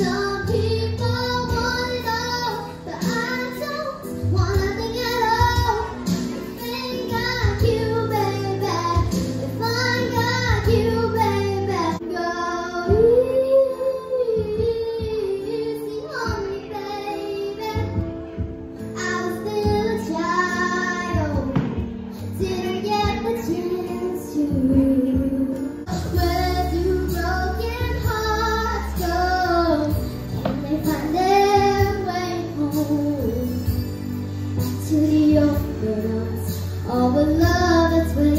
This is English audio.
Don't remembrance of a love that's been